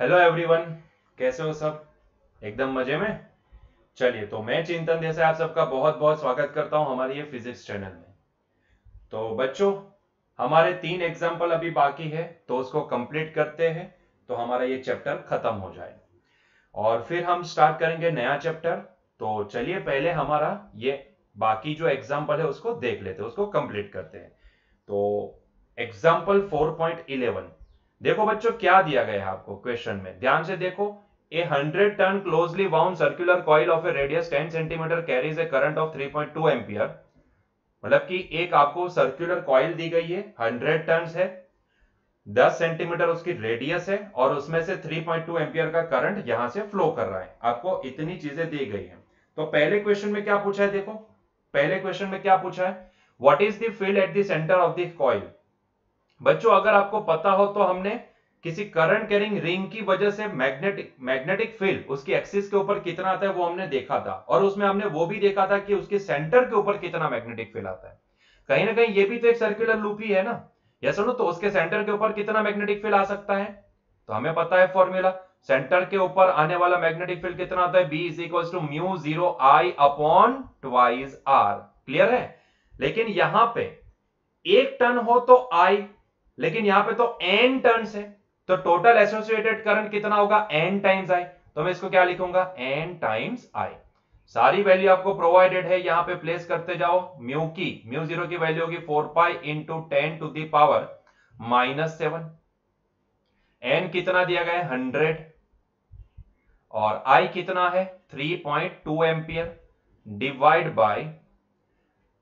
Hello everyone कैसे हो सब? एकदम मज़े में? चलिए तो मैं चिंतन देसाई आप सबका बहुत बहुत स्वागत करता हूँ हमारे ये फिजिक्स चैनल में। तो बच्चों, हमारे तीन एग्ज़ाम्पल अभी बाकी है तो उसको कंप्लीट करते हैं तो हमारा ये चैप्टर खत्म हो जाए। और फिर हम स्टार्ट करेंगे नया चैप्टर तो चलिए पहले हमारा ये बाकी जो एग्ज़ाम्पल है उसको देख लेते हैं, उसको कंप्लीट करते हैं। तो एग्ज़ाम्पल 4.11 देखो बच्चों, क्या दिया गया है आपको क्वेश्चन में? ध्यान से देखो a 100 turn closely bound circular coil of a radius 10 centimetre carries a current of 3.2 ampere मतलब कि एक आपको सर्कुलर कॉइल दी गई है 100 टन है 10 सेंटीमीटर उसकी रेडियस है, और उसमें से 3.2 एम्पियर का करंट यहाँ से फ्लो कर रहा है। आपको इतनी चीज़ें दी गई है। तो पहले क्वेश्चन में क्या पूछा है देखो? पहले क्वेश्चन में क्या पूछा है? What is the field at the centre of the coil बच्चों, अगर आपको पता हो तो हमने किसी करंट कैरिंग रिंग की वजह से मैग्नेटिक मैग्नेटिक फ़ील्ड उसकी एक्सिस के ऊपर कितना आता है, वो हमने देखा था। और उसमें हमने वो भी देखा था कि उसके सेंटर के ऊपर कितना मैग्नेटिक फ़ील्ड आता है। कहीं ना कहीं ये भी तो एक सर्कुलर लूप ही है ना? या सुनो तो उसके सेंटर के ऊपर कितना मैग्नेटिक फ़ील्ड आ सकता है? तो हमें पता है फॉर्मूला सेंटर के ऊपर आने वाला मैग्नेटिक फ़ील्ड कितना आता है? B is equal to mu zero I upon twice R clear है? लेकिन यहाँ पे एक टन हो तो आई लेकिन यहाँ पे तो एन टर्न्स है। तो टोटल एसोसिएटेड करंट कितना होगा? एन टाइम्स आई तो मैं इसको क्या लिखूँगा? एन टाइम्स आई सारी वैल्यू आपको प्रोवाइडेड है, यहाँ पे प्लेस करते जाओ। म्यू की म्यू ज़ीरो की वैल्यू होगी four pi into ten to the power minus seven N कितना दिया गया है? हंड्रेड और आई कितना है? Three point two ampere divide by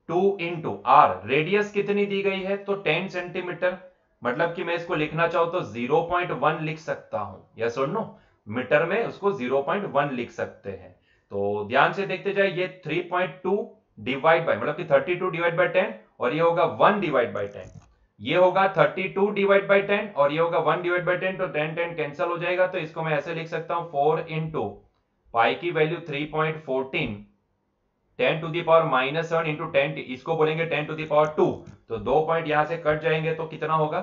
two into R radius कितनी दी गई है? तो टेन सेंटीमीटर मतलब कि मैं इसको लिखना चाहूँ तो 0.1 लिख सकता हूँ। या सुन नो मीटर में उसको 0.1 लिख सकते हैं। तो ध्यान से देखते जाए, ये 3.2 डिवाइड बाय मतलब कि 32 डिवाइड बाय 10 और ये होगा 1 डिवाइड बाय 10 ये होगा 32 डिवाइड बाय 10 और ये होगा 1 डिवाइड बाय 10 तो 10 10 कैंसिल हो जाएगा। तो इसको मैं ऐसे लिख सकता हूँ 4 इंटू पाई की value 3.14 10 to the power minus seven into ten इसको बोलेंगे 10 टू दी पावर टू तो दो पॉइंट यहाँ से कट जाएँगे तो कितना होगा?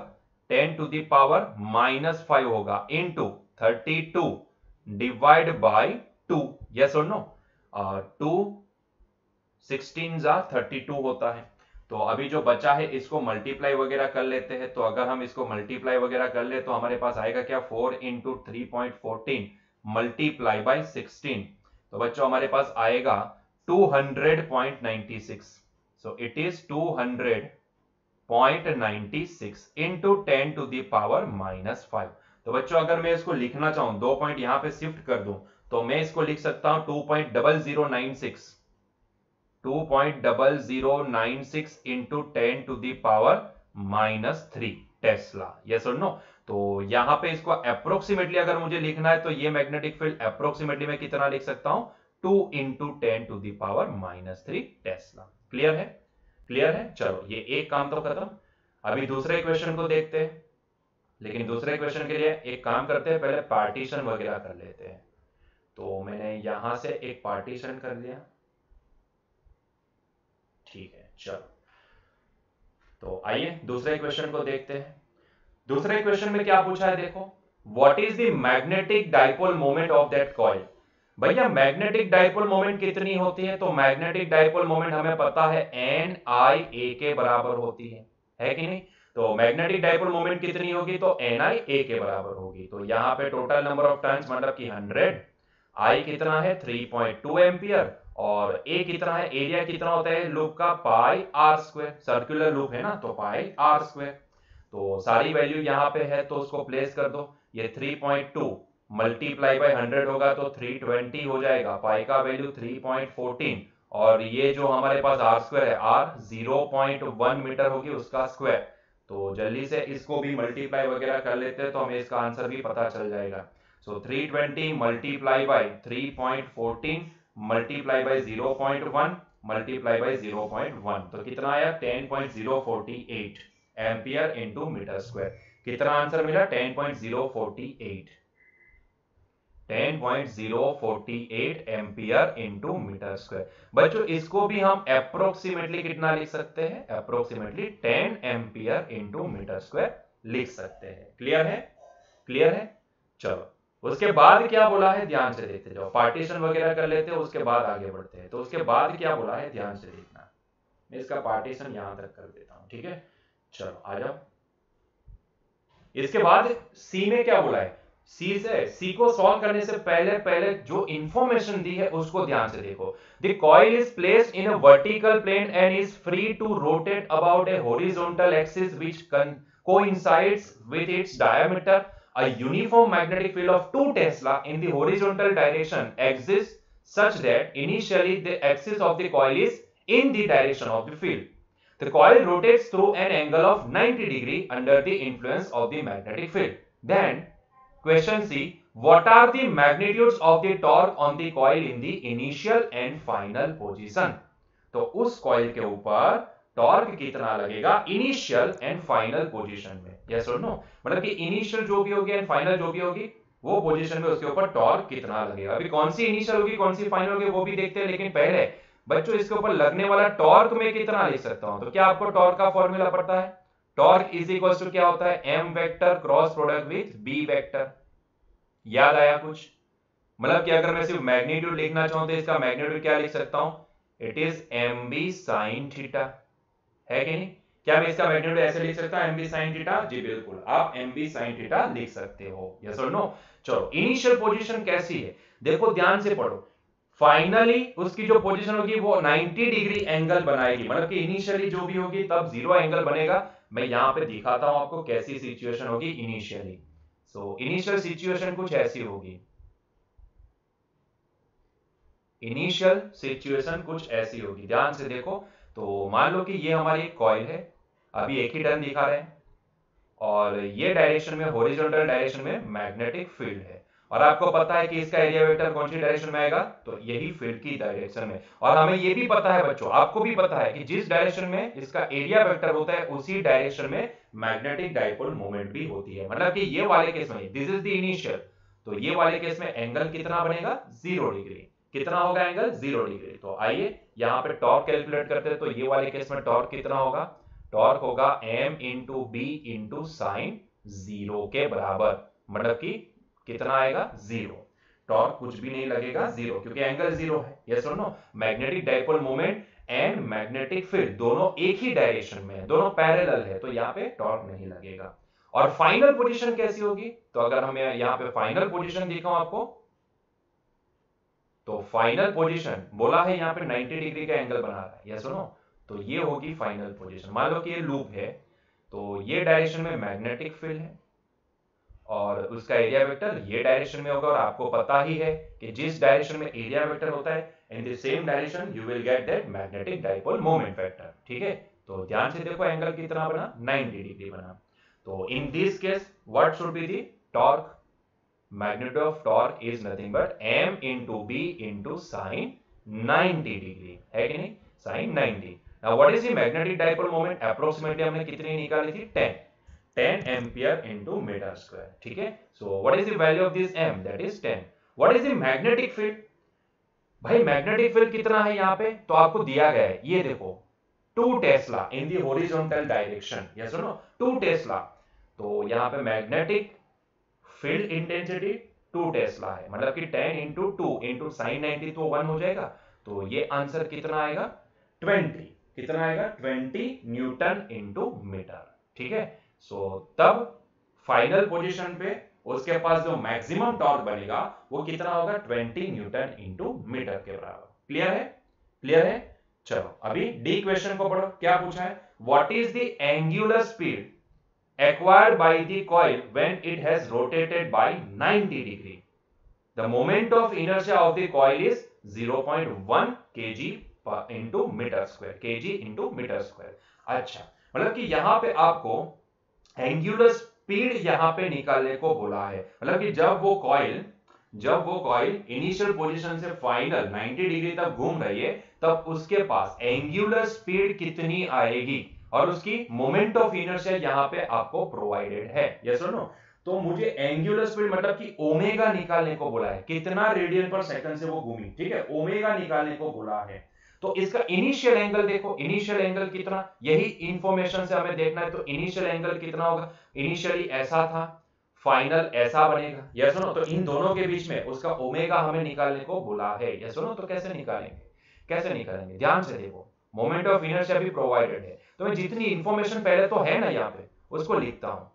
Ten to the power minus five होगा। Into thirty two divide by two. Yes और नो टू सिक्सटीन जा थर्टी टू होता है। तो अभी जो बचा है, इसको मल्टीप्लाई वगैरह कर लेते हैं। तो अगर हम इसको मल्टीप्लाई वगैरह कर ले तो हमारे पास आएगा क्या? Four into three point fourteen multiply by sixteen. तो बच्चों, हमारे पास आएगा two hundred point ninety six. So it is two hundred 0.96 into ten to the power minus five तो बच्चों, अगर मैं इसको लिखना चाहूँ, दो पॉइंट यहाँ पे शिफ्ट कर दूँ तो मैं इसको लिख सकता हूँ 2.0096 2.0096 point double zero nine six two point double zero nine six into ten to the power minus three tesla ये सुन नो तो यहाँ पे इसको अप्रोक्सीमेटली अगर मुझे लिखना है तो ये मैग्नेटिक फ़ील्ड अप्रोक्सीमेटली मैं कितना लिख सकता हूँ? Two into ten to the power minus three tesla clear है? क्लियर है? चलो, ये एक काम तो खत्म। अभी दूसरे क्वेश्चन को देखते हैं। लेकिन दूसरे क्वेश्चन के लिए एक काम करते हैं, पहले पार्टीशन वगैरह कर लेते हैं। तो मैंने यहाँ से एक पार्टीशन कर लिया। ठीक है, चलो। तो आइए, दूसरे क्वेश्चन को देखते हैं। दूसरे क्वेश्चन में क्या पूछा है, देखो। What is the magnetic dipole moment of that coil भैया मैग्नेटिक डाइपोल मोमेंट कितनी होती है? तो मैग्नेटिक डाइपोल मोमेंट हमें पता है एन आई ए के बराबर होती है। है कि नहीं? तो मैग्नेटिक डाइपोल मोमेंट कितनी होगी? तो एन आई ए के बराबर होगी। तो यहाँ पे टोटल नंबर ऑफ़ टर्न्स मतलब कि 100 आई कितना है? 3.2 एम्पियर और ए कितना है? एरिया कितना होता है? लूप का pi r square circular loop है ना? तो पाई आर स्क्वायर तो सारी वैल्यू यहाँ पे है तो उसको प्लेस कर दो। ये 3.2 मल्टीप्लाई बाय हंड्रेड होगा तो 320 हो जाएगा। पाई का वैल्यू 3.14 और ये जो हमारे पास आर स्क्वायर है आर 0.1 मीटर होगी उसका स्क्वायर तो जल्दी से इसको भी मल्टीप्लाई वगैरह कर लेते हैं तो हमें इसका आंसर भी पता चल जाएगा। So so, 320 multiply by 3.14 multiply by 0.1 multiply by 0.1 तो कितना आया? 10.048 एम्पियर इनटू मीटर स्क्वायर कितना आंसर मिला? 10.048 10.048 एम्पियर इंटू मीटर स्क्वायर बच्चों, इसको भी हम अप्रोक्सीमेटली कितना लिख सकते हैं? Approximately 10 ampere into metre square लिख सकते हैं। क्लियर है? क्लियर है? चलो। उसके बाद क्या बोला है? ध्यान से देखते जाओ। पार्टीशन वगैरह कर लेते हैं, उसके बाद आगे बढ़ते हैं। तो उसके बाद क्या बोला है? ध्यान से देखना। मैं इसका पार्टीशन यहाँ तक कर देता हूँ, ठीक है? चलो, आ जाओ। इसके बाद सी में क्या बोला है? सी से सी को सॉल्व करने से पहले पहले जो इंफॉर्मेशन दी है, उसको ध्यान से देखो। दॉल is place in a vertical plane and is free to rotate about a horizontal axis which coincides its diameter a uniform magnetic field of two tesla in the horizontal direction exist such that initially the axis of the coil is in the direction of the field. The coil rotates through an angle of 90 degree under the influence of the magnetic field. Then question C. What are the magnitudes of the torque on the coil in the initial and final position? तो उस coil के ऊपर torque कितना लगेगा? Initial and final position में। Yes और no मतलब कि इनिशियल जो भी होगी एंड फाइनल जो भी होगी, वो पोजीशन में उसके ऊपर टॉर्क कितना लगेगा? अभी कौन सी इनिशियल होगी, कौन सी फाइनल होगी, वो भी देखते हैं, लेकिन पहले बच्चों, इसके ऊपर लगने वाला टॉर्क में कितना लिख सकता हूँ? तो क्या आपको टॉर्क का फॉर्मूला पड़ता है? टॉर्क इज़ इक्वल टू क्या होता है? M vector cross product with b vector याद आया कुछ? मतलब कि अगर मैं सिर्फ़ मैग्नीट्यूड लिखना चाहूँ तो इसका मैग्नीट्यूड क्या लिख सकता हूँ? It is m b sine theta है कि नहीं? क्या मैं इसका मैग्नीट्यूड ऐसे लिख सकता हूँ? एम बी साइन थीटा जी बिल्कुल। आप एम बी साइन थीटा लिख सकते हो। यस और नो चलो इनिशियल पोजीशन कैसी है? देखो, ध्यान से पढ़ो। फाइनली उसकी जो पोजीशन होगी वो 90 डिग्री एंगल बनाएगी। मतलब कि इनिशियली जो भी होगी, तब ज़ीरो एंगल बनेगा। मैं यहाँ पे दिखाता हूँ आपको कैसी सिचुएशन होगी इनिशियली सो इनिशियल सिचुएशन कुछ ऐसी होगी. इनिशियल सिचुएशन कुछ ऐसी होगी. ध्यान से देखो. तो मान लो कि ये हमारी कॉइल है. अभी एक ही टर्न दिखा रहे हैं. और ये डायरेक्शन में हॉरिजॉन्टल डायरेक्शन में मैग्नेटिक फ़ील्ड है. और आपको पता है कि इसका एरिया वेक्टर कौन सी डायरेक्शन में आएगा? तो यही फ़ील्ड की डायरेक्शन में। और हमें ये भी पता है बच्चों, आपको भी पता है कि जिस डायरेक्शन में इसका एरिया वेक्टर होता है, उसी डायरेक्शन में मैग्नेटिक डाइपोल मोमेंट भी होती है। मतलब कि ये वाले केस में दिस इज़ द इनिशियल तो ये वाले केस में एंगल कितना बनेगा? ज़ीरो डिग्री कितना होगा एंगल ज़ीरो डिग्री तो आइए, यहाँ पे टॉर्क कैलकुलेट करते हैं तो ये वाले केस में टॉर्क कितना होगा? टॉर्क होगा m into b into sine zero के बराबर। मतलब कि कितना आएगा? ज़ीरो टॉर्क कुछ भी नहीं लगेगा ज़ीरो क्योंकि एंगल ज़ीरो है। यस और no magnetic dipole moment and magnetic field दोनों एक ही डायरेक्शन में है, दोनों पैरेलल है तो यहाँ पे टॉर्क नहीं लगेगा। और फाइनल पोजीशन कैसी होगी? तो अगर हमें यहाँ पे फाइनल पोजीशन दिखाऊँ आपको तो फाइनल पोजीशन बोला है यहाँ पे 90 डिग्री का एंगल बना रहा है। यस नो तो ये होगी फाइनल पोजीशन मान लो कि ये लूप है तो ये डायरेक्शन में मैग्नेटिक फ़ील्ड है। और उसका एरिया वेक्टर ये डायरेक्शन में होगा और आपको पता ही है कि जिस डायरेक्शन में एरिया वेक्टर होता है in the same direction you will get that magnetic dipole moment vector ठीक है? तो ध्यान से देखो एंगल कितना बना 90 डिग्री बना। तो in this case what should be the torque magnitude of torque is nothing but m into b into sin 90 degree है कि नहीं? Sin 90 now, what is the magnetic dipole moment? हमने कितनी निकाली थी? 10 10 ampere into meter square, ठीक है? So, what is the value of this m that is 10 what is the magnetic field? भाई मैग्नेटिक फ़ील्ड कितना है यहाँ पे? तो आपको दिया गया है। ये देखो two tesla in the horizontal direction yes no two tesla तो यहाँ पे magnetic field intensity two Tesla है। मतलब कि 10 into two into sine ninety तो वन हो जाएगा। तो ये आंसर कितना आएगा? 20 कितना आएगा? 20 न्यूटन इंटू मीटर ठीक है? सो तब फाइनल पोजीशन पे उसके पास जो मैक्सिमम टॉर्क बनेगा, वो कितना होगा? 20 न्यूटन इनटू मीटर के बराबर। क्लियर है? क्लियर है? चलो, अभी डी क्वेश्चन को पढ़ो। क्या पूछा है? What is the angular speed acquired by the coil when it has rotated by 90 degree the moment of inertia of the coil is 0.1 k g into metre square के जी into metre square अच्छा मतलब कि यहाँ पे आपको angular speed यहाँ पे निकालने को बोला है। मतलब कि जब वो कॉइल जब वो कॉइल इनिशियल पोजीशन से फाइनल 90 डिग्री तक घूम रही है, तब उसके पास एंगुलर स्पीड कितनी आएगी? और उसकी मोमेंट ऑफ़ इनर्शिया यहाँ पे आपको प्रोवाइडेड है। यस नो तो मुझे एंगुलर स्पीड मतलब कि ओमेगा निकालने को बोला है। कितना रेडियन पर सेकंड से वो घूमी? ठीक है? ओमेगा निकालने को बोला है। तो इसका इनिशियल एंगल देखो इनिशियल एंगल कितना? यही इंफॉर्मेशन से हमें देखना है तो इनिशियल एंगल कितना होगा? इनिशियली ऐसा था फाइनल ऐसा बनेगा। यस नो तो इन दोनों के बीच में उसका ओमेगा हमें निकालने को बोला है। यस नो तो कैसे निकालेंगे? कैसे निकालेंगे? ध्यान से देखो। मोमेंट ऑफ़ इनर्शिया भी प्रोवाइडेड है। तो मैं जितनी इंफॉर्मेशन पहले तो है ना यहाँ पे, उसको लिखता हूँ।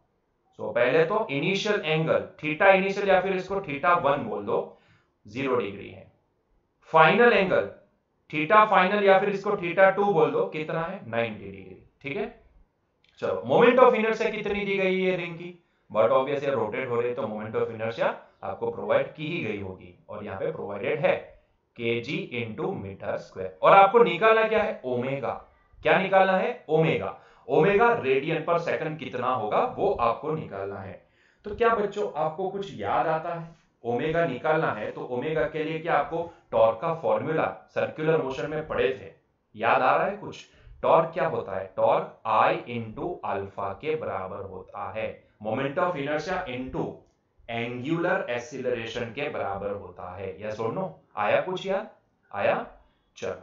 तो पहले तो इनिशियल एंगल थीटा इनिशियल या फिर इसको थीटा वन बोल दो ज़ीरो डिग्री है। फाइनल एंगल थीटा फाइनल या फिर इसको थीटा टू बोल दो, कितना है? 90 डिग्री, ठीक है? चलो मोमेंट ऑफ़ इनर्शिया कितनी दी गई है रिंग की? बट ऑब्वियस ये रोटेट हो रही तो मोमेंट ऑफ़ इनर्शिया आपको प्रोवाइड की ही गई होगी। और यहाँ पे प्रोवाइडेड है के इंटू मीटर स्क्वायर और आपको निकालना क्या है? ओमेगा क्या निकालना है? ओमेगा ओमेगा रेडियन पर सेकंड कितना होगा, वो आपको निकालना है। तो क्या बच्चों, आपको कुछ याद आता है? ओमेगा निकालना है तो ओमेगा के लिए क्या आपको टॉर्क का फॉर्मूला सर्कुलर मोशन में पढ़े थे? याद आ रहा है कुछ? टॉर्क क्या होता है? टॉर्क आई इंटू अल्फ़ा के बराबर होता है। Moment of inertia into angular acceleration के बराबर होता है। और नो आया कुछ याद? आया? चल।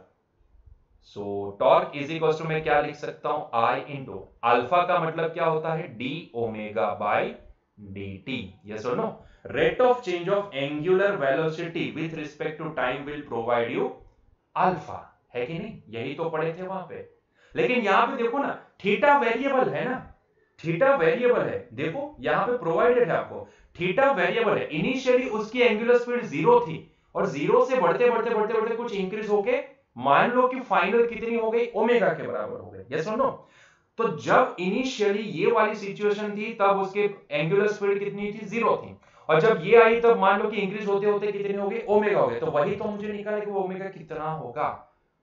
So torque is equal to मैं क्या लिख सकता हूँ? आई इंटू अल्फ़ा का मतलब क्या होता है? D omega by d t yes और rate of change of angular velocity with respect to time will provide you alpha है कि नहीं? यही तो पढ़े थे वहाँ पे। लेकिन यहाँ पे देखो ना थीटा वेरिएबल है ना? थीटा वेरिएबल है। देखो, यहाँ पे प्रोवाइडेड है आपको। थीटा वेरिएबल है। इनिशियली उसकी एंगुलर स्पीड ज़ीरो थी और ज़ीरो से बढ़ते बढ़ते बढ़ते बढ़ते कुछ इंक्रीज होके मान लो कि फाइनल कितनी हो गई? ओमेगा के बराबर हो गई। यस और नो तो जब इनिशियली ये वाली सिचुएशन थी, तब उसके एंगुलर स्पीड कितनी थी? ज़ीरो थी। और जब ये आई, तब मान लो कि इंक्रीज होते होते कितनी हो गई ओमेगा हो गए। तो वही तो मुझे निकाले कि वो ओमेगा कितना होगा।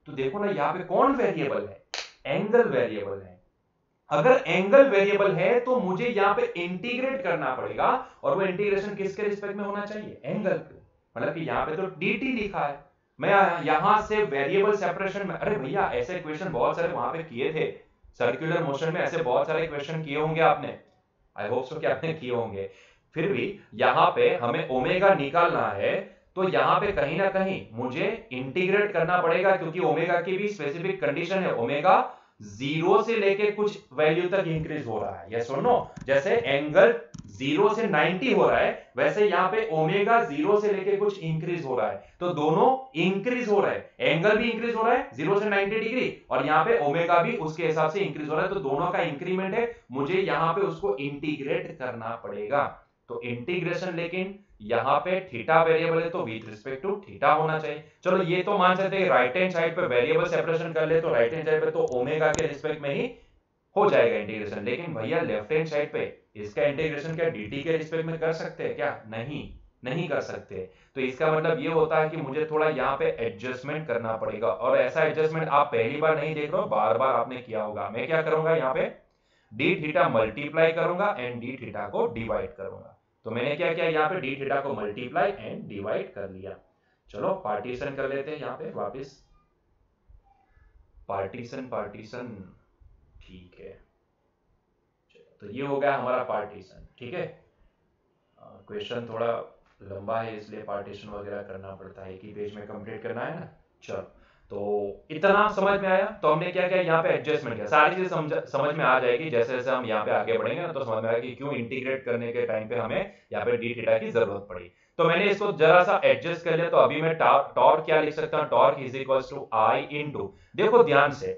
तो देखो ना, यहाँ पे कौन वेरिएबल है? एंगल वेरिएबल है। अगर एंगल वेरिएबल है तो मुझे यहाँ पे इंटीग्रेट करना पड़ेगा। और वो इंटीग्रेशन किसके रिस्पेक्ट में होना चाहिए? एंगल के मतलब कि यहाँ पे तो dt लिखा है। मैं यहाँ से वेरिएबल सेपरेशन में अरे भैया, ऐसे क्वेश्चन बहुत सारे वहाँ पे किए थे। सर्कुलर मोशन में ऐसे बहुत सारे क्वेश्चन किए होंगे आपने। आई होप सो कि आपने किए होंगे। फिर भी यहाँ पे हमें ओमेगा निकालना है तो यहाँ पे कहीं ना कहीं मुझे इंटीग्रेट करना पड़ेगा, क्योंकि ओमेगा की भी स्पेसिफिक कंडीशन है। ओमेगा ज़ीरो से लेके कुछ वैल्यू तक इंक्रीज हो रहा है। यस और नो जैसे एंगल ज़ीरो से 90 हो रहा है, वैसे यहाँ पे ओमेगा ज़ीरो से लेके कुछ इंक्रीज हो रहा है। तो दोनों इंक्रीज हो रहा है। एंगल भी इंक्रीज हो रहा है ज़ीरो से 90 डिग्री और यहाँ पे ओमेगा भी उसके हिसाब से इंक्रीज हो रहा है। तो दोनों का इंक्रीमेंट है, मुझे यहाँ पे उसको इंटीग्रेट करना पड़ेगा। तो इंटीग्रेशन लेकिन यहाँ पे थीटा वेरिएबल है तो विद रिस्पेक्ट टू थीटा होना चाहिए। चलो, ये तो मान सकते राइट हैंड साइड पे वेरिएबल सेपरेशन कर ले तो राइट हैंड साइड पे तो ओमेगा के रिस्पेक्ट में ही हो जाएगा इंटीग्रेशन लेकिन भैया लेफ़्ट हैंड साइड पे इसका इंटीग्रेशन क्या dt के रिस्पेक्ट में कर सकते हैं क्या? नहीं नहीं कर सकते। तो इसका मतलब ये होता है कि मुझे थोड़ा यहाँ पे एडजस्टमेंट करना पड़ेगा। और ऐसा एडजस्टमेंट आप पहली बार नहीं देख रहे हो, बार बार आपने किया होगा। मैं क्या करूँगा यहाँ पे? डी थीटा मल्टीप्लाई करूँगा एंड डी थीटा को डिवाइड करूँगा। तो मैंने क्या किया? यहाँ पे डी थीटा को मल्टीप्लाई एंड डिवाइड कर लिया। चलो पार्टीशन कर लेते हैं यहाँ पे, वापस। पार्टीशन पार्टीशन ठीक है। तो ये हो गया हमारा पार्टीशन ठीक है? क्वेश्चन थोड़ा लंबा है, इसलिए पार्टीशन वगैरह करना पड़ता है। एक ही पेज में कंप्लीट करना है ना? चलो। तो इतना समझ में आया? तो हमने क्या किया यहाँ पे एडजस्टमेंट किया? सारी चीज़ें समझ समझ में आ जाएगी, जैसे जैसे हम यहाँ पे आगे बढ़ेंगे ना तो समझ में आएगा कि क्यों इंटीग्रेट करने के टाइम पे हमें यहाँ पे डी थीटा की ज़रूरत पड़ी। तो मैंने इसको जरा सा एडजस्ट कर लिया तो अभी मैं टॉर्क क्या लिख सकता हूँ? Torque is equal to I in देखो ध्यान से,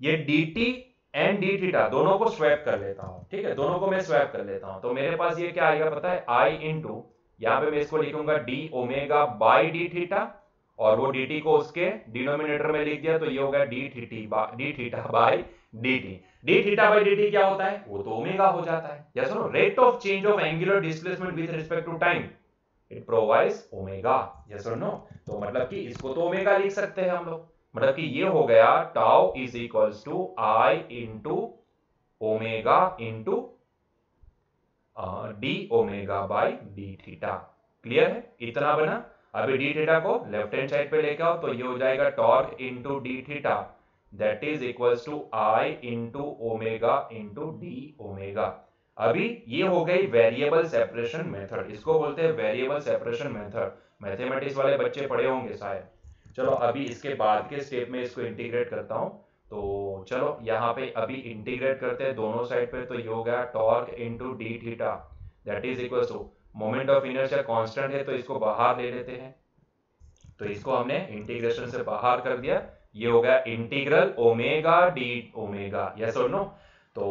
ये d t and d theta दोनों को स्वैप कर लेता हूँ, ठीक है? दोनों को मैं स्वैप कर लेता हूँ। तो मेरे पास ये क्या आएगा पता है? आई इंटू यहाँ पे मैं इसको लिखूँगा d omega by d theta और वो dt को उसके डिनोमिनेटर में लिख दिया तो ये होगा d theta d theta by d t d theta by d क्या होता है? वो तो ओमेगा हो जाता है। Yes no rate of change of angular displacement with respect to time it provides omega yes और नो तो मतलब कि इसको तो ओमेगा लिख सकते हैं हम लोग। मतलब कि ये हो गया tau is equals to I into omega into d omega by d theta. Clear है? इतना बना। अभी डी थीटा को लेफ़्ट हैंड साइड पे लेके आओ तो ये हो जाएगा torque into d theta. That is equals to I into omega into d omega अभी ये हो गई वेरिएबल सेपरेशन मेथड इसको बोलते हैं वेरिएबल सेपरेशन मेथड मैथमेटिक्स वाले बच्चे पढ़े होंगे शायद. चलो अभी इसके बाद के स्टेप में इसको इंटीग्रेट करता हूँ. तो चलो यहाँ पे अभी इंटीग्रेट करते हैं दोनों साइड पे तो ये हो गया torque into d theta. That is equal to moment of inertia constant है तो इसको बाहर ले लेते हैं। तो इसको हमने इंटीग्रेशन से बाहर कर दिया। ये हो गया integral omega d omega yes और नो तो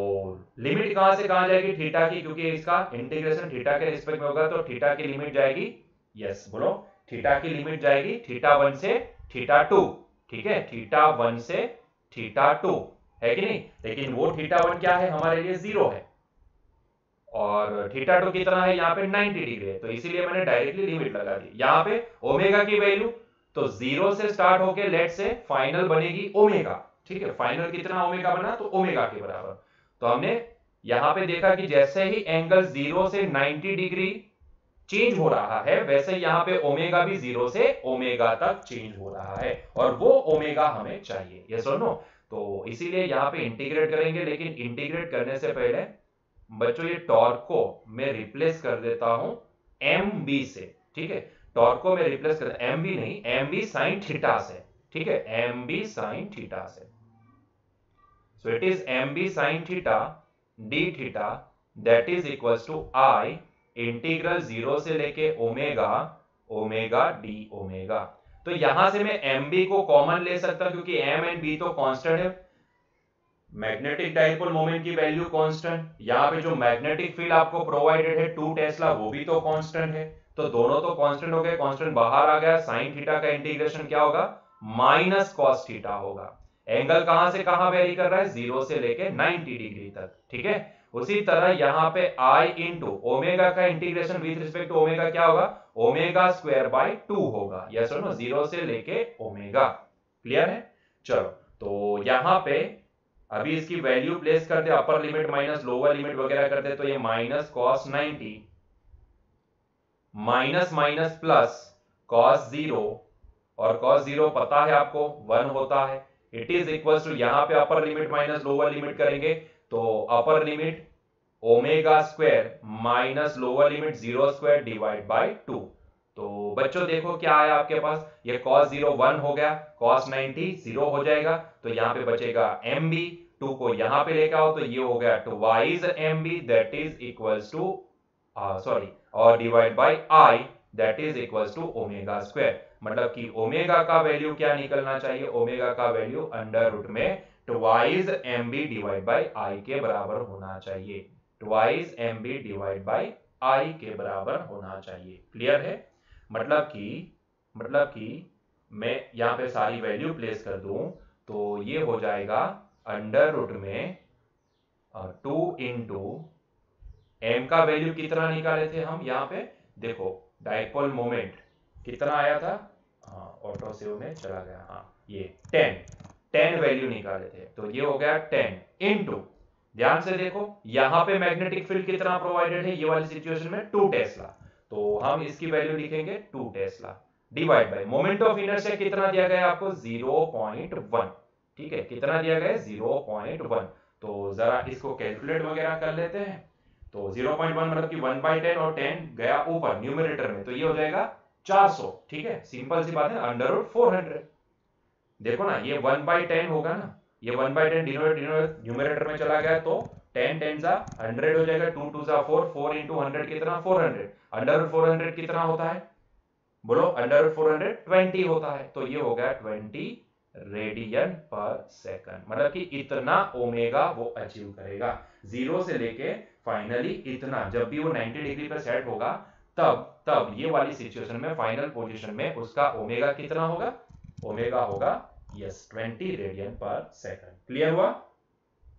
लिमिट कहाँ से कहाँ जाएगी? थीटा की, क्योंकि इसका इंटीग्रेशन थीटा के रिस्पेक्ट में होगा तो थीटा की लिमिट जाएगी यस बोलो। थीटा की लिमिट जाएगी थीटा वन से थीटा टू ठीक है? थीटा वन से थीटा टू है कि नहीं? लेकिन वो थीटा वन क्या है? हमारे लिए ज़ीरो है। और थीटा टू कितना है? यहाँ पे 90 डिग्री है। तो इसीलिए मैंने डायरेक्टली लिमिट लगा दी। यहाँ पे ओमेगा की वैल्यू तो ज़ीरो से स्टार्ट होके लेट से फाइनल बनेगी ओमेगा ठीक है? फाइनल कितना ओमेगा बना? तो ओमेगा के बराबर। तो हमने यहाँ पे देखा कि जैसे ही एंगल ज़ीरो से 90 डिग्री चेंज हो रहा है, वैसे यहाँ पे ओमेगा भी ज़ीरो से ओमेगा तक चेंज हो रहा है। और वो ओमेगा हमें चाहिए। ये सुनो तो इसीलिए यहाँ पे इंटीग्रेट करेंगे, लेकिन इंटीग्रेट करने से पहले बच्चों, ये टॉर्क मैं रिप्लेस कर देता हूँ एम बी से, ठीक है? टॉर्क मैं रिप्लेस कर एम बी नहीं एम बी साइन थीटा से, ठीक है? एम बी साइन थीटा से। So, it is mb sin theta, d theta, that is equals to i integral zero से लेके ओमेगा ओमेगा डी ओमेगा तो यहाँ से मैं एम बी को कॉमन ले सकता क्योंकि एम एंड बी तो कांस्टेंट है। मैग्नेटिक डाइपोल मोमेंट की वैल्यू कांस्टेंट, यहाँ पे जो मैग्नेटिक फ़ील्ड आपको प्रोवाइडेड है टू टेस्ला, वो भी तो कांस्टेंट है। तो दोनों तो कांस्टेंट हो गए, कांस्टेंट बाहर आ गया, साइन थीटा का इंटीग्रेशन क्या होगा? माइनस कॉस थीटा होगा। एंगल कहाँ से कहाँ वेरी कर रहा है? ज़ीरो से लेके 90 डिग्री तक, ठीक है? उसी तरह यहाँ पे आई इंटू ओमेगा का integration with respect to omega क्या होगा? ओमेगा स्क्वायर बाय टू होगा। यस नो ज़ीरो से लेके ओमेगा क्लियर है? चलो तो यहाँ पे अभी इसकी वैल्यू प्लेस कर दे upper limit minus lower limit वगैरह कर दे तो ये minus cos ninety minus minus plus cos zero और कॉस ज़ीरो पता है आपको? वन होता है। इट इज़ इक्वल टू यहाँ पे upper limit minus lower limit करेंगे तो upper limit omega square minus lower limit zero square divide by two तो बच्चों देखो क्या आया आपके पास? ये cos ज़ीरो वन हो गया, cos 90 ज़ीरो हो जाएगा तो यहाँ पे बचेगा एम बी टू को यहाँ पे लेकर आओ तो ये हो गया twice m b that is equals to sorry और divide by I that is equals to omega square मतलब कि ओमेगा का वैल्यू क्या निकलना चाहिए? ओमेगा का वैल्यू अंडर रूट में twice m b divide by I के बराबर होना चाहिए। Twice m b divide by I के बराबर होना चाहिए। क्लियर है? मतलब कि मतलब कि मैं यहाँ पे सारी वैल्यू प्लेस कर दूँ तो ये हो जाएगा अंडर रूट में टू इंटू एम का वैल्यू कितना निकाले थे हम? यहाँ पे देखो डाइपोल मोमेंट कितना आया था? हाँ ऑटो सेव में चला गया। हाँ ये टेन टेन वैल्यू निकाले थे। तो ये हो गया टेन इंटू ध्यान से देखो, यहाँ पे मैग्नेटिक फ़ील्ड कितना प्रोवाइडेड है? ये वाली सिचुएशन में टू टेस्ला तो हम इसकी वैल्यू लिखेंगे two tesla divide by moment of inertia कितना दिया गया आपको? 0.1 ठीक है, कितना दिया गया 0.1 तो जरा इसको कैलकुलेट वगैरह कर लेते हैं। तो 0.1 मतलब कि 1 बाई टेन और 10 गया ऊपर न्यूमिनेटर में तो ये हो जाएगा 400 ठीक है सिंपल सी बात है अंडर रूट फोर हंड्रेड देखो ना, ये वन बाई टेन होगा ना, ये वन बाई टेन न्यूमिनेटर में चला गया तो टेन टेन सा हंड्रेड हो जाएगा टू टू सा फोर फोर इंटू हंड्रेड कितना? Four hundred under root four hundred कितना होता है? बोलो under root four hundred twenty होता है तो ये हो गया ट्वेंटी रेडियन पर सेकंड मतलब कि इतना ओमेगा वो अचीव करेगा। ज़ीरो से लेके फाइनली इतना। जब भी वो 90 डिग्री पर सेट होगा, तब तब ये वाली सिचुएशन में फाइनल पोजीशन में उसका ओमेगा कितना होगा? ओमेगा होगा यस 20 रेडियन पर सेकंड क्लियर हुआ?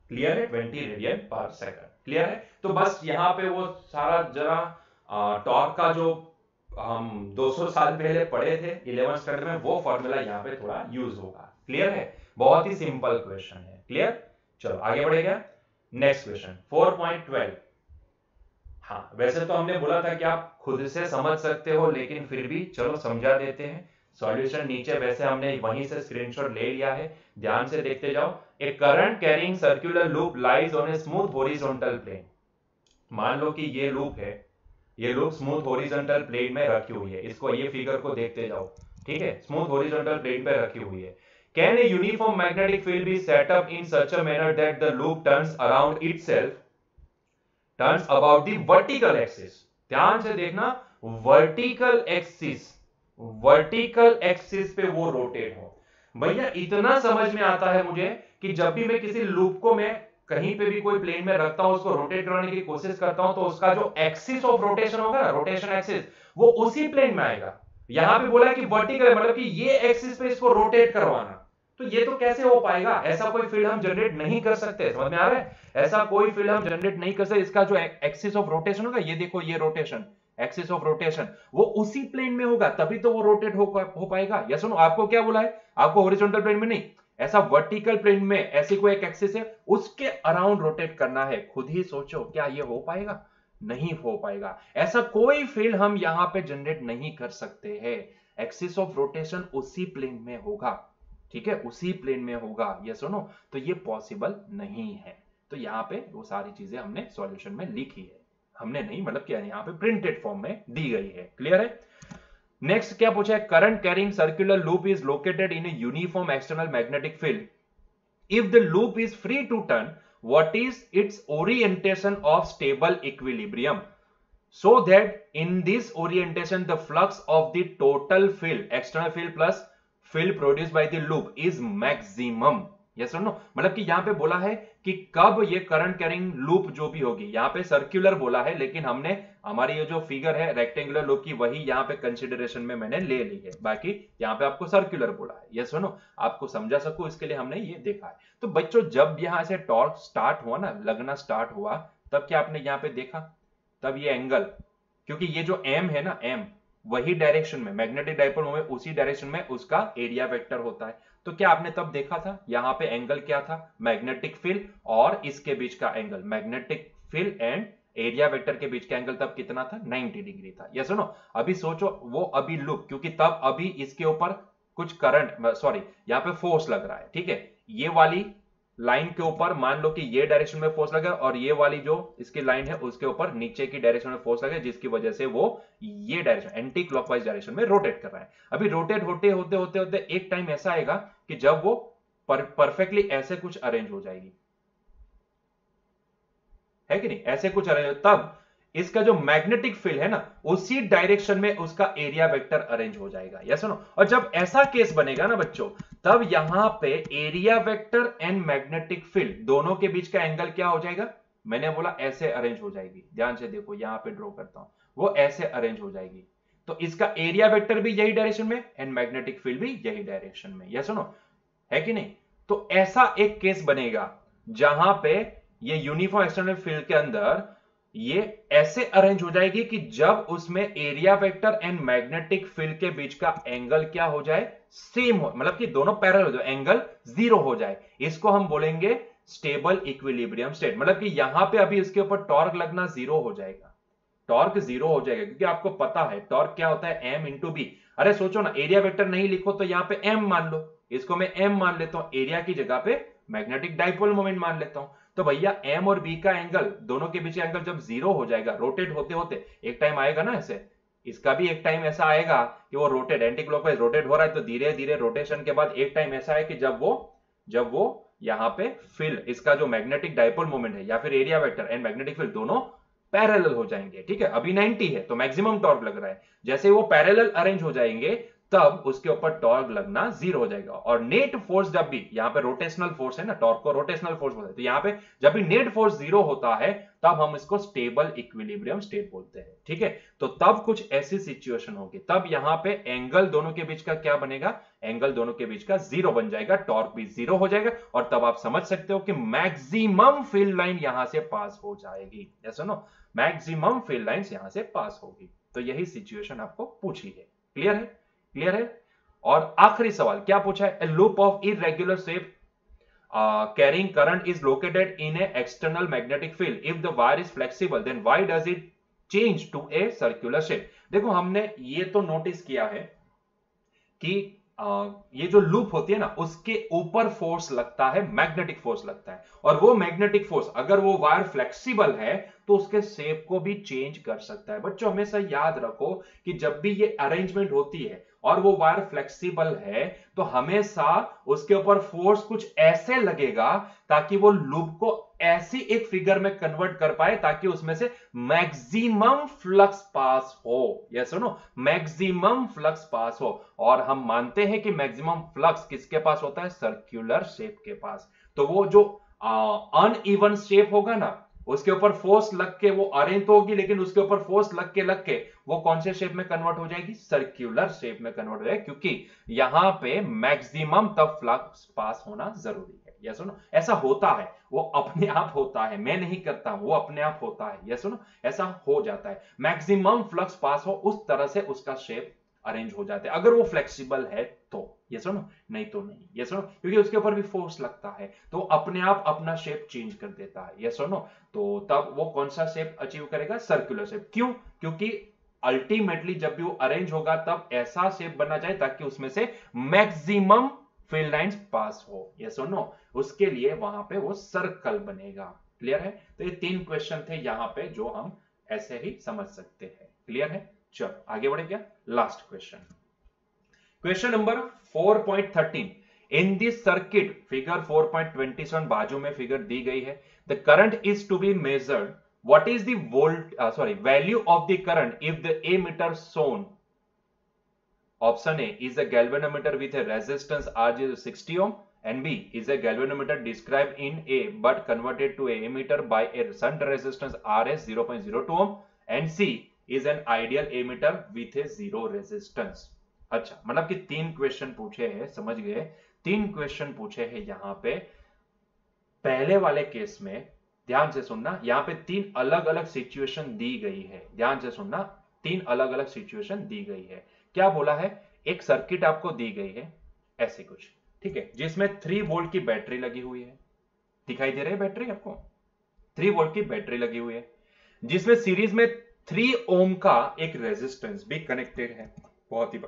क्लियर है? 20 रेडियन पर सेकंड क्लियर है? तो बस यहाँ पे वो सारा जरा टॉर्क का जो हम 200 साल पहले पढ़े थे इलेवन स्टैंडर्ड में वो फॉर्मूला यहाँ पे थोड़ा यूज़ होगा। क्लियर है? बहुत ही सिंपल क्वेश्चन है। क्लियर चलो, आगे बढ़ेगा नेक्स्ट क्वेश्चन 4.12 हाँ वैसे तो हमने बोला था कि आप खुद से समझ सकते हो, लेकिन फिर भी चलो समझा देते हैं। सॉल्यूशन नीचे, वैसे हमने वहीं से स्क्रीनशॉट ले लिया है। ध्यान से देखते जाओ। A current carrying circular loop lies on a smooth horizontal plane मान लो कि ये लूप है। ये लूप स्मूथ हॉरिजॉन्टल प्लेन में रखी हुई है। इसको ये फिगर को देखते जाओ। ठीक है? स्मूथ हॉरिजॉन्टल प्लेन पे रखी हुई है। Can a uniform magnetic field be set up in such a manner that the loop turns around itself turns about the vertical axis ध्यान से देखना वर्टिकल एक्सिस वर्टिकल एक्सिस पे वो रोटेट हो। भैया, इतना समझ में आता है मुझे कि जब भी मैं किसी लूप को मैं कहीं पे भी कोई प्लेन में रखता हूँ उसको रोटेट कराने की कोशिश करता हूँ तो उसका जो एक्सिस ऑफ़ रोटेशन होगा ना रोटेशन एक्सिस वो उसी प्लेन में आएगा। यहाँ पे बोला है कि वर्टिकल मतलब कि ये एक्सिस पे इसको रोटेट करवाना। तो ये तो कैसे हो पाएगा? ऐसा कोई फ़ील्ड हम जनरेट नहीं कर सकते समझ में आ रहा है? ऐसा कोई फ़ील्ड हम जनरेट नहीं कर सकते इसका जो एक्सिस ऑफ़ रोटेशन होगा ये देखो ये रोटेशन एक्सिस ऑफ़ रोटेशन वो उसी प्लेन में होगा तभी तो वो रोटेट हो, हो पाएगा। या सुनो आपको क्या बोला है? आपको हॉरिजॉन्टल प्लेन में नहीं ऐसा वर्टिकल प्लेन में ऐसी कोई एक एक्सिस है, उसके अराउंड रोटेट करना है। खुद ही सोचो, क्या ये हो पाएगा? नहीं हो पाएगा। ऐसा कोई फ़ील्ड हम यहाँ पे जनरेट नहीं कर सकते हैं। एक्सिस ऑफ़ रोटेशन उसी प्लेन में होगा। ठीक है? उसी प्लेन में होगा। ये सुनो तो ये पॉसिबल नहीं है। तो यहाँ पे वो सारी चीज़ें हमने सॉल्यूशन में लिखी है। हमने नहीं मतलब क्या यहाँ पे प्रिंटेड फॉर्म में दी गई है। क्लियर है? नेक्स्ट क्या पूछा है? Current carrying circular loop is located in uniform external magnetic field if the loop is free to turn what is its orientation of stable equilibrium so that in this orientation the flux of the total field external field plus field produce by the loop is maximum yes no मतलब कि यहाँ पे बोला है कि कब ये current carrying loop जो भी होगी, यहाँ पे सर्कुलर बोला है, लेकिन हमने हमारी ये जो फिगर है रेक्टेंगुलर लूप की, वही यहाँ पे कंसिडरेशन में मैंने ले ली है। बाकी यहाँ पे आपको सर्कुलर बोला है। यस सुनो आपको समझा सको, इसके लिए हमने ये देखा है। तो बच्चों, जब यहाँ से टॉर्क स्टार्ट हुआ ना, लगना स्टार्ट हुआ, तब क्या आपने यहाँ पे देखा? तब ये एंगल क्योंकि ये जो एम है ना एम वही डायरेक्शन में मैग्नेटिक डायपोल में, उसी डायरेक्शन में उसका एरिया वेक्टर होता है। तो क्या आपने तब देखा था? यहाँ पे एंगल क्या था? मैग्नेटिक फ़ील्ड और इसके बीच का angle magnetic field and area vector के बीच का एंगल तब कितना था? 90 डिग्री था। ये सुनो अभी सोचो, वो अभी लुक क्योंकि तब अभी इसके ऊपर कुछ करंट सॉरी यहाँ पे फोर्स लग रहा है, ठीक है? ये वाली लाइन के ऊपर मान लो कि ये डायरेक्शन में फोर्स लगा और ये वाली जो इसकी लाइन है, उसके ऊपर नीचे की डायरेक्शन में फोर्स लगा, जिसकी वजह से वो ये डायरेक्शन एंटी क्लॉकवाइज डायरेक्शन में रोटेट कर रहा है। अभी रोटेट होते होते होते होते एक टाइम ऐसा आएगा कि जब वो परफेक्टली ऐसे कुछ अरेंज हो जाएगी। है कि नहीं? ऐसे कुछ अरेंज तब इसका जो मैग्नेटिक फ़ील्ड है ना, उसी डायरेक्शन में उसका एरिया वेक्टर अरेंज हो जाएगा। यस नो और जब ऐसा केस बनेगा ना बच्चों, तब यहाँ पे area vector and magnetic field दोनों के बीच का एंगल क्या हो जाएगा? मैंने बोला ऐसे अरेंज हो जाएगी। ध्यान से देखो, यहाँ पे ड्रॉ करता हूँ। वो ऐसे अरेंज हो जाएगी। तो इसका एरिया वेक्टर भी यही डायरेक्शन में एंड मैग्नेटिक फ़ील्ड भी यही डायरेक्शन में। यस नो है कि नहीं? तो ऐसा एक केस बनेगा जहाँ पे ये यूनिफॉर्म एक्सटर्नल फ़ील्ड के अंदर ये ऐसे अरेंज हो जाएगी कि जब उसमें area vector and magnetic field के बीच का एंगल क्या हो जाए? सेम हो मतलब कि दोनों पैरल हो जाए। एंगल ज़ीरो हो जाए। इसको हम बोलेंगे स्टेबल इक्विलिब्रियम स्टेट मतलब कि यहाँ पे अभी इसके ऊपर टॉर्क लगना ज़ीरो हो जाएगा। टॉर्क ज़ीरो हो जाएगा, क्योंकि आपको पता है टॉर्क क्या होता है? एम इंटू बी अरे सोचो ना एरिया वेक्टर नहीं लिखो तो यहाँ पे एम मान लो। इसको मैं एम मान लेता हूँ। एरिया की जगह पे मैग्नेटिक डाइपोल मोमेंट मान लेता हूँ। तो भैया एम और बी का एंगल दोनों के बीच एंगल जब ज़ीरो हो जाएगा रोटेट होते होते, एक टाइम आएगा ना ऐसे, इसका भी एक टाइम ऐसा आएगा कि वो रोटेट एंटी क्लॉकवाइज रोटेट हो रहा है तो धीरे धीरे रोटेशन के बाद एक टाइम ऐसा है कि जब वो जब वो यहाँ पे फिल इसका जो मैग्नेटिक डायपोल मोमेंट है, या फिर area vector and magnetic field दोनों पैरेलल हो जाएँगे, ठीक है? अभी 90 है तो मैक्सिमम टॉर्क लग रहा है। जैसे वो पैरेलल अरेंज हो जाएँगे तब उसके ऊपर टॉर्क लगना ज़ीरो हो जाएगा। और नेट फोर्स जब भी, यहाँ पे रोटेशनल फोर्स है ना टॉर्क को रोटेशनल फोर्स बोलते हैं। तो यहाँ पे जब भी नेट फोर्स ज़ीरो होता है, तब हम इसको स्टेबल इक्विलिब्रियम स्टेट बोलते हैं। ठीक है? तो तब कुछ ऐसी सिचुएशन होगी। तब यहाँ पे एंगल दोनों के बीच का क्या बनेगा? एंगल दोनों के बीच का ज़ीरो बन जाएगा टॉर्क भी ज़ीरो हो जाएगा। और तब आप समझ सकते हो कि मैक्सिमम फ़ील्ड लाइन यहाँ से पास हो जाएगी। ऐसा नो मैक्सिमम फ़ील्ड लाइन यहाँ से पास होगी। तो यही सिचुएशन आपको पूछी है। क्लियर है? क्लियर है? और आखिरी सवाल क्या पूछा है? Loop of irregular shape carrying current is located in a external magnetic field if the wire is flexible then why does it change to a circular shape देखो हमने ये तो नोटिस किया है कि uh, ये जो लूप होती है ना उसके ऊपर फोर्स लगता है मैग्नेटिक फोर्स लगता है। और वो मैग्नेटिक फोर्स अगर वो वायर फ्लेक्सिबल है तो उसके शेप को भी चेंज कर सकता है। बच्चों हमेशा याद रखो कि जब भी ये अरेंजमेंट होती है और वो वायर फ्लेक्सिबल है तो हमेशा उसके ऊपर फोर्स कुछ ऐसे लगेगा ताकि वो लूप को ऐसी एक फिगर में कन्वर्ट कर पाए ताकि उसमें से मैक्सिमम फ्लक्स पास हो। या सुनो मैक्सिमम फ्लक्स पास हो। और हम मानते हैं कि मैक्सिमम फ्लक्स किसके पास होता है? सर्क्यूलर शेप के पास। तो वो जो अनइवन शेप होगा ना, उसके ऊपर फोर्स लग के वो अरेंज तो होगी, लेकिन उसके ऊपर फोर्स लग के लग के वो कौन से शेप में कन्वर्ट हो जाएगी? सर्क्यूलर शेप में कन्वर्ट हो जाएगी, क्योंकि यहाँ पे मैक्सिमम तब फ्लक्स पास होना ज़रूरी है। यस सुनो ऐसा होता है। वो अपने आप होता है। मैं नहीं करता वो अपने आप होता है। यस सुनो ऐसा हो जाता है। मैक्सिमम फ्लक्स पास हो, उस तरह से उसका शेप अरेंज हो जाते हैं। अगर वो फ्लेक्सिबल है तो। ये सुनो नहीं तो नहीं। ये सुनो क्योंकि उसके ऊपर भी फोर्स लगता है। तो अपने आप अपना शेप चेंज कर देता है। ये सुनो तो तब वो कौन सा शेप अचीव करेगा? सर्कुलर शेप क्यों? क्योंकि अल्टीमेटली जब भी वो अरेंज होगा, तब ऐसा शेप बनना चाहिए ताकि उसमें से मैक्सिमम फ़ील्ड लाइंस पास हो। ये सुनो उसके लिए वहाँ पे वो सर्कल बनेगा। क्लियर है? तो ये तीन क्वेश्चन थे यहाँ पे जो हम ऐसे ही समझ सकते हैं। क्लियर है? चलो, आगे बढ़े क्या? Last question question number 4.13 in this circuit figure 4.27 बाजू में फिगर दी गई है। The current is to be measured what is the volt uh, sorry value of the current if the ammeter shown option a is a galvanometer with a resistance r is 60 ohm and b is a galvanometer described in a but converted to a ammeter by a shunt resistance rs 0.02 ohm and c is an ideal ammeter with a zero resistance अच्छा मतलब कि तीन question पूछे हैं समझ गए तीन question पूछे हैं यहाँ पे पहले वाले केस में ध्यान से सुनना, यहाँ पे तीन अलग अलग सिचुएशन दी गई है। ध्यान से सुनना, तीन अलग अलग सिचुएशन दी गई है। क्या बोला है? एक सर्किट आपको दी गई है, ऐसे कुछ। ठीक है? जिसमें थ्री वोल्ट की बैटरी लगी हुई है। दिखाई दे रही है बैटरी आपको? थ्री वोल्ट की बैटरी लगी हुई है। जिसमें सीरीज़ में थ्री ओम का एक रेजिस्टेंस भी कनेक्टेड है। बहुत ही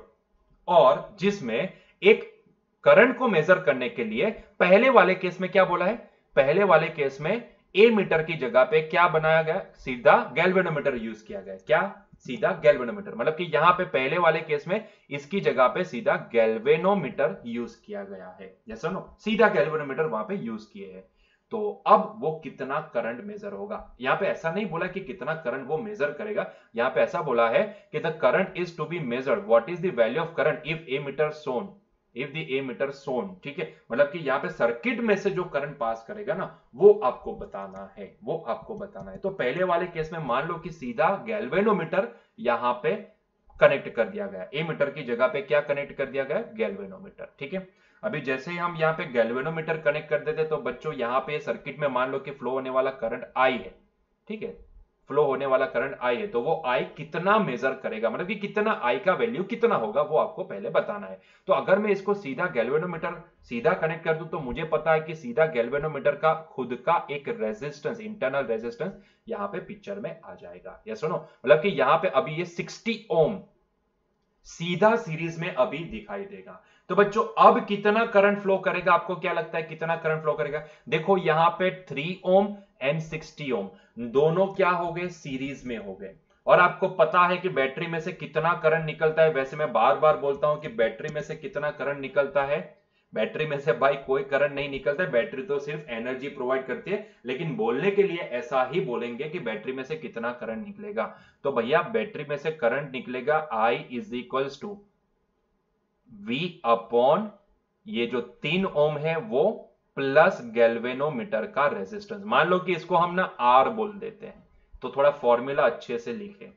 और जिसमें एक करंट को मेजर करने के लिए पहले वाले केस में क्या बोला है? पहले वाले केस में ए मीटर की जगह पे क्या बनाया गया? सीधा गैल्वेनोमीटर यूज़ किया गया। क्या? सीधा गैल्वेनोमीटर मतलब कि यहाँ पे पहले वाले केस में इसकी जगह पे सीधा गैल्वेनोमीटर यूज़ किया गया है। जैसा नो सीधा गैल्वेनोमीटर वहाँ पे यूज़ किए हैं। तो अब वो कितना करंट मेजर होगा? यहाँ पे ऐसा नहीं बोला कि कितना करंट वो मेजर करेगा। यहाँ पे ऐसा बोला है कि the current is to be measured what is the value of current if ammeter shown if the A shown ठीक है? मतलब कि यहाँ पे सर्किट में से जो करंट पास करेगा ना, वो आपको बताना है, वो आपको बताना है। तो पहले वाले केस में मान लो कि सीधा गैल्वेनोमीटर यहाँ पे कनेक्ट कर दिया गया ए मीटर की जगह पे क्या कनेक्ट कर दिया गया गैल्वेनोमीटर ठीक है? अभी जैसे ही हम यहाँ पे गैल्वेनोमीटर कनेक्ट कर देते तो बच्चों, यहाँ पे सर्किट में मान लो कि फ्लो होने वाला करंट आई है, ठीक है? फ्लो होने वाला करंट आई है तो वो आई कितना मेजर करेगा? मतलब कि कितना आई का वैल्यू कितना होगा, वो आपको पहले बताना है। तो अगर मैं इसको सीधा गैल्वेनोमीटर सीधा कनेक्ट कर दूँ तो मुझे पता है कि सीधा गैल्वेनोमीटर का, खुद का एक रेजिस्टेंस इंटरनल रेजिस्टेंस यहाँ पे पिक्चर में आ जाएगा। या सुनो मतलब कि यहाँ पे अभी ये 60 ओम सीधा सीरीज़ में अभी दिखाई देगा। तो बच्चों, अब कितना करंट फ्लो करेगा, आपको क्या लगता है? कितना करंट फ्लो करेगा? देखो, यहाँ पे three ohm and sixty ohm दोनों क्या हो गए? सीरीज़ में हो गए। और आपको पता है कि बैटरी में से कितना करंट निकलता है? वैसे मैं बार बार बोलता हूँ कि बैटरी में से कितना करंट निकलता है? बैटरी में से भाई कोई करंट नहीं निकलता है बैटरी तो सिर्फ़ एनर्जी प्रोवाइड करती है, लेकिन बोलने के लिए ऐसा ही बोलेंगे कि बैटरी में से कितना करंट निकलेगा। तो भैया बैटरी में से करंट निकलेगा I is equals to V upon ये जो तीन ओम है, वो प्लस गैल्वेनोमीटर का रेजिस्टेंस मान लो कि इसको हम ना R बोल देते हैं तो थोड़ा फॉर्मूला अच्छे से लिखे।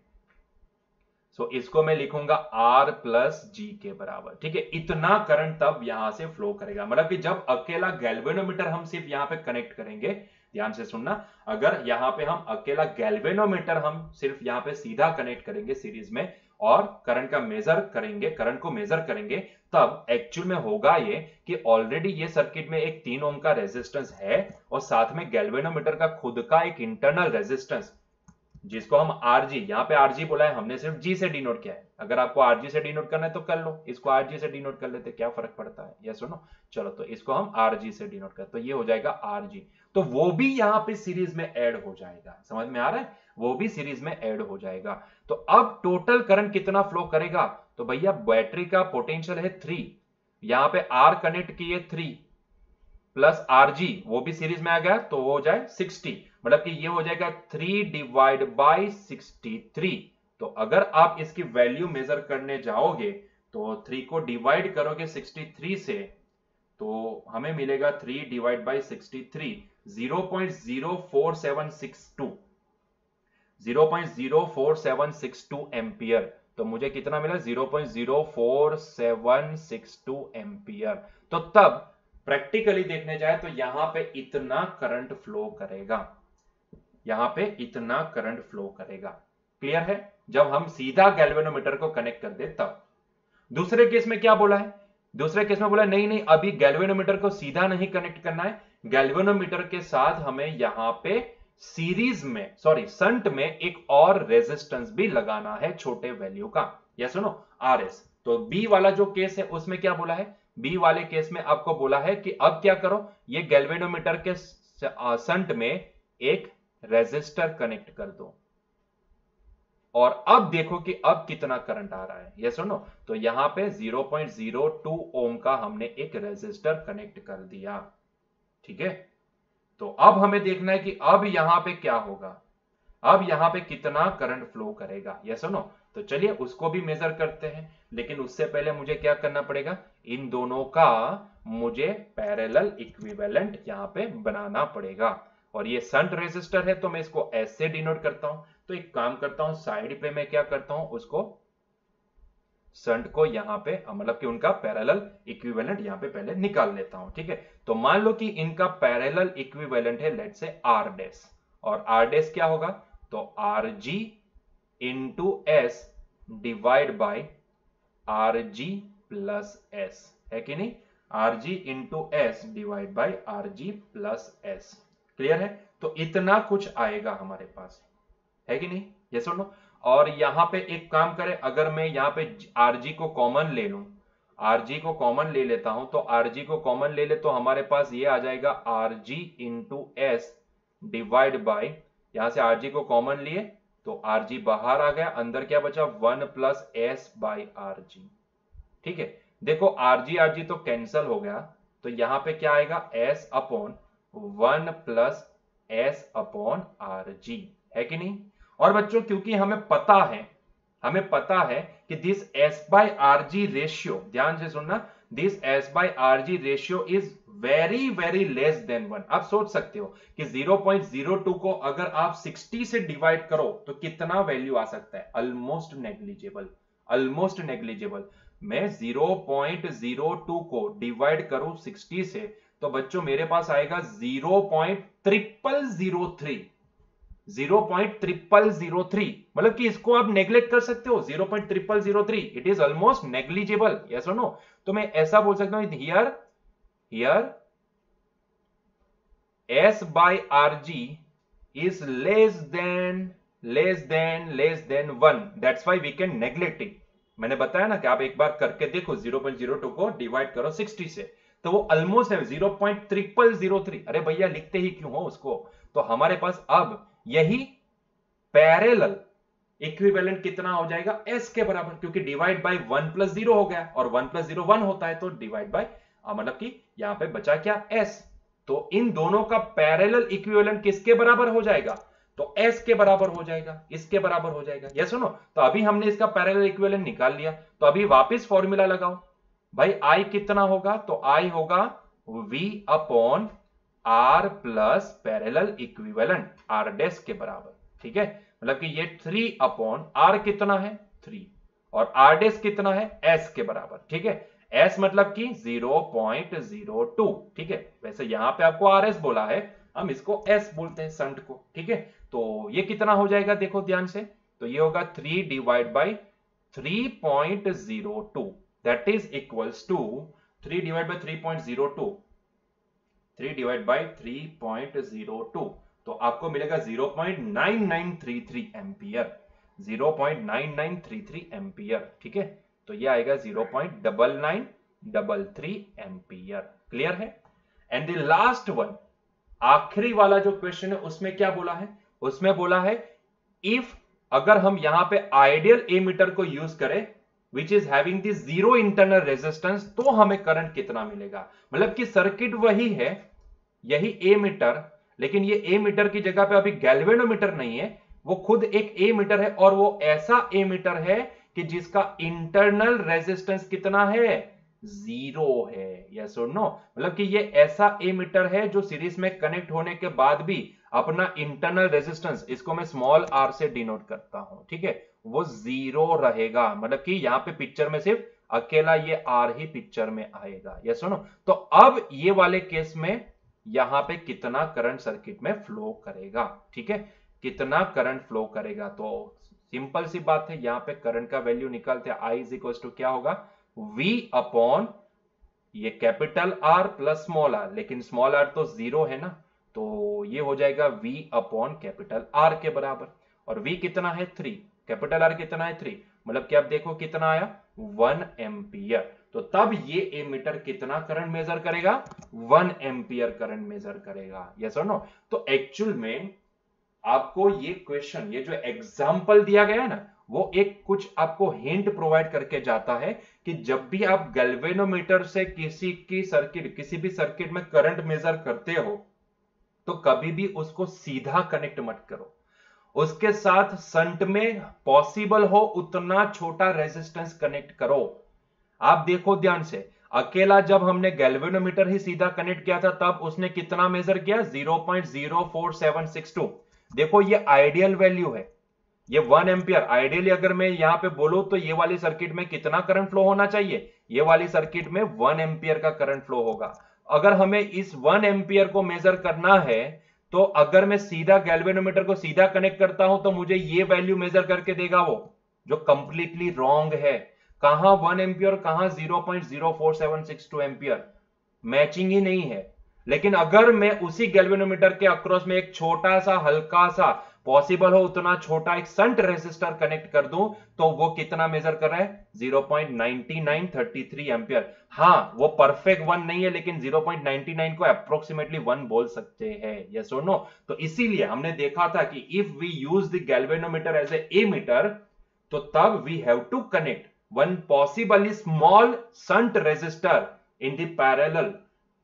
सो इसको मैं लिखूँगा R प्लस जी के बराबर। ठीक है? इतना करंट तब यहाँ से फ्लो करेगा। मतलब कि जब अकेला गैल्वेनोमीटर हम सिर्फ़ यहाँ पे कनेक्ट करेंगे, ध्यान से सुनना, अगर यहाँ पे हम अकेला गैल्वेनोमीटर हम सिर्फ़ यहाँ पे सीधा कनेक्ट करेंगे सीरीज़ में और करंट का मेजर करेंगे करंट को मेजर करेंगे, तब एक्चुअल में होगा ये कि ऑलरेडी ये सर्किट में एक तीन ओम का रेजिस्टेंस है और साथ में गैल्वेनोमीटर का खुद का एक इंटरनल रेजिस्टेंस जिसको हम आरजी यहाँ पे आरजी बोला है, हमने सिर्फ़ जी से डिनोट किया है। अगर आपको आरजी से डिनोट करना है तो कर लो। इसको आरजी से डिनोट कर लेते क्या फ़र्क पड़ता है? या सुनो चलो तो इसको हम आरजी से डिनोट कर तो ये हो जाएगा आरजी तो वो भी यहाँ पे सीरीज़ में ऐड हो जाएगा। समझ में आ रहा है? वो भी सीरीज़ में ऐड हो जाएगा। तो अब टोटल करंट कितना फ्लो करेगा? तो भैया बैटरी का पोटेंशियल है थ्री यहाँ पे आर कनेक्ट किए थ्री प्लस आर जी वो भी सीरीज़ में आ गया तो वो हो जाए सिक्सटी। मतलब कि ये हो जाएगा three divide by sixty three. तो अगर आप इसकी वैल्यू मेजर करने जाओगे तो थ्री को डिवाइड करोगे सिक्सटी थ्री से तो हमें मिलेगा three divide by sixty three, zero point zero four seven six two. Zero point zero four seven six two ampere. तो मुझे कितना मिला? Zero point zero four seven six two ampere. तो तब प्रैक्टिकली देखने जाए तो यहाँ पे इतना करंट फ्लो करेगा। यहाँ पे इतना करंट फ्लो करेगा। क्लियर है? जब हम सीधा गैल्वेनोमीटर को कनेक्ट कर दे, तब। दूसरे केस में क्या बोला है? दूसरे केस में बोला, नहीं नहीं, अभी गैल्वेनोमीटर को सीधा नहीं कनेक्ट करना है। गैल्वेनोमीटर के साथ हमें यहाँ पे सीरीज़ में सॉरी संट में एक और रेजिस्टेंस भी लगाना है छोटे वैल्यू का। या सुनो आर एस तो बी वाला जो केस है, उसमें क्या बोला है? बी वाले केस में आपको बोला है कि अब क्या करो, ये गैल्वेनोमीटर के संट में एक रेजिस्टर कनेक्ट कर दो। और अब देखो कि अब कितना करंट आ रहा है। ये सुनो तो यहाँ पे 0.02 ओम का हमने एक रेजिस्टर कनेक्ट कर दिया। ठीक है? तो अब हमें देखना है कि अब यहाँ पे क्या होगा। अब यहाँ पे कितना करंट फ्लो करेगा। ये सुनो तो चलिए उसको भी मेजर करते हैं। लेकिन उससे पहले मुझे क्या करना पड़ेगा? इन दोनों का मुझे पैरेलल इक्विवेलेंट यहाँ पे बनाना पड़ेगा। और ये संट रेजिस्टर है तो मैं इसको ऐसे डिनोट करता हूँ। तो एक काम करता हूँ साइड पे मैं क्या करता हूँ, उसको संट को यहाँ पे मतलब कि उनका पैरेलल इक्विवेलेंट यहाँ पे पहले निकाल लेता हूँ, ठीक है? तो मान लो कि इनका पैरेलल इक्विवेलेंट है लेट से आर डेस और आर डेस क्या होगा? तो R G into S divide by R G plus S है कि नहीं? R G into S divide by R G plus S clear है? तो इतना कुछ आएगा हमारे पास। है कि नहीं? ये सुनो और यहाँ पे एक काम करें, अगर मैं यहाँ पे आरजी को कॉमन ले लूँ आरजी को कॉमन ले लेता हूँ तो आरजी को कॉमन ले ले तो हमारे पास ये आ जाएगा R R G into S divide by यहाँ से आरजी को कॉमन लिए तो आरजी बाहर आ गया, अंदर क्या बचा? One plus S by R G ठीक है? देखो आरजी आरजी तो कैंसल हो गया। तो यहाँ पे क्या आएगा? S upon one plus S upon R G है कि नहीं? और बच्चों, क्योंकि हमें पता है, हमें पता है कि this S by R G ratio ध्यान से सुनना this S by R G ratio is very very less than one आप सोच सकते हो कि 0.02 को अगर आप 60 से डिवाइड करो तो कितना वैल्यू आ सकता है? ऑलमोस्ट नेग्लिजिबल ऑलमोस्ट नेग्लिजिबल मैं 0.02 को डिवाइड करूँ 60 से तो बच्चों मेरे पास आएगा zero point triple zero zero point triple zero three मतलब कि इसको आप नेग्लेक्ट कर सकते हो zero point triple zero three it is almost negligible yes और नो तो मैं ऐसा बोल सकता हूँ here here S by R G is less than less than less than one that's why we can neglect it मैंने बताया ना कि आप एक बार करके देखो 0.02 को डिवाइड करो 60 से। तो वो ऑलमोस्ट है zero point triple zero three अरे भैया, लिखते ही क्यों हो उसको? तो हमारे पास अब यही पैरेलल इक्विवेलेंट कितना हो जाएगा? एस के बराबर, क्योंकि divide by one plus zero हो गया और वन प्लस ज़ीरो वन होता है तो डिवाइड बाय मतलब कि यहाँ पे बचा क्या? एस तो इन दोनों का पैरेलल इक्विवेलेंट किसके बराबर हो जाएगा? तो एस के बराबर हो जाएगा। इसके बराबर हो जाएगा। यह सुनो तो अभी हमने इसका पैरेलल इक्विवेलेंट निकाल लिया। तो अभी वापस फॉर्मूला लगाओ। भाई आई कितना होगा? तो आई होगा V upon R plus parallel equivalent R डेस के बराबर, ठीक है? मतलब कि ये थ्री अपॉन आर कितना है? थ्री और आर डेस कितना है? एस के बराबर, ठीक है? एस मतलब कि 0.02 ठीक है? वैसे यहाँ पे आपको आर एस बोला है, हम इसको एस बोलते हैं संट को, ठीक है? तो ये कितना हो जाएगा देखो ध्यान से तो ये होगा three divide by three point zero two that is equals to three divide by three point zero 3 divided by 3.02 3 divided by 3.02 तो आपको मिलेगा 0.9933 एम्पियर। 0.9933 एम्पियर, ठीक है? तो ये आएगा 0.9933 एम्पियर। क्लियर है? एंड द लास्ट वन आखिरी वाला जो क्वेश्चन है, उसमें क्या बोला है? उसमें बोला है इफ़ अगर हम यहाँ पे आइडियल एमीटर को यूज़ करें which is having the zero internal resistance तो हमें करंट कितना मिलेगा? मतलब कि सर्किट वही है यही ए मीटर लेकिन ये ए मीटर की जगह पे अभी गैल्वेनोमीटर नहीं है, वो खुद एक ए मीटर है और वो ऐसा ए मीटर है कि जिसका इंटरनल रेजिस्टेंस कितना है? ज़ीरो है यस और नो मतलब कि ये ऐसा ए मीटर है जो सीरीज़ में कनेक्ट होने के बाद भी अपना इंटरनल रेजिस्टेंस इसको मैं स्मॉल आर से डिनोट करता हूँ, ठीक है? वो ज़ीरो रहेगा मतलब कि यहाँ पे पिक्चर में सिर्फ़ अकेला ये आर ही पिक्चर में आएगा यस और नो तो अब ये वाले केस में यहाँ पे कितना करंट सर्किट में फ्लो करेगा, ठीक है? कितना करंट फ्लो करेगा? तो सिंपल सी बात है, यहाँ पे करंट का वैल्यू निकालते हैं आई इज़ इक्वल टू क्या होगा? V अपॉन ये capital R plus small R लेकिन स्मॉल आर तो ज़ीरो है ना? तो ये हो जाएगा V अपॉन कैपिटल आर के बराबर। और V कितना है? थ्री कैपिटल आर कितना है? थ्री मतलब कि आप देखो कितना आया? वन एम्पियर तो तब ये एमीटर कितना करंट मेजर करेगा? वन एम्पियर करंट मेजर करेगा। यस और नो तो एक्चुअल में आपको ये क्वेश्चन ये जो एग्ज़ाम्पल दिया गया है ना, वो एक कुछ आपको हिंट प्रोवाइड करके जाता है कि जब भी आप गैल्वेनोमीटर से किसी की सर्किट किसी भी सर्किट में करंट मेजर करते हो तो कभी भी उसको सीधा कनेक्ट मत करो। उसके साथ संट में पॉसिबल हो, उतना छोटा रेजिस्टेंस कनेक्ट करो। आप देखो ध्यान से, अकेला जब हमने गैल्वेनोमीटर ही सीधा कनेक्ट किया था, तब उसने कितना मेजर किया? 0.04762 देखो ये आइडियल वैल्यू है। ये वन एम्पियर आइडियली अगर मैं यहाँ पे बोलू तो ये वाली सर्किट में कितना करंट फ्लो होना चाहिए? ये वाली सर्किट में वन एम्पियर का करंट फ्लो होगा। अगर हमें इस वन एम्पियर को मेजर करना है तो अगर मैं सीधा गैल्वेनोमीटर को सीधा कनेक्ट करता हूँ तो मुझे ये वैल्यू मेजर करके देगा वो, जो कंप्लीटली रॉन्ग है। कहाँ वन एम्पियर, कहा zero point zero four seven six two ampere? Matching ही नहीं है। लेकिन अगर मैं उसी गैल्वेनोमीटर के अक्रॉस में एक छोटा सा हल्का सा पॉसिबल हो, उतना छोटा एक संट रेसिस्टर कनेक्ट कर दूँ तो वो कितना मेजर कर रहा है? 0.9933 एम्पियर। हाँ वो परफेक्ट वन नहीं है, लेकिन 0.99 को अप्रोक्सीमेटली वन बोल सकते हैं। यस और नो तो इसीलिए हमने देखा था कि if we use the galvanometer as ammeter तो तब we have to connect one possibly small shunt resistor in the parallel